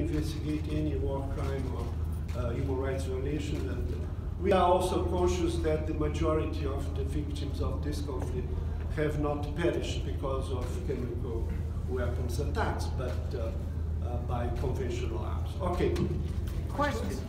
investigate any war crime or uh, human rights violation. And we are also conscious that the majority of the victims of this conflict have not perished because of chemical weapons attacks, but uh, uh, by conventional arms. Okay. Questions.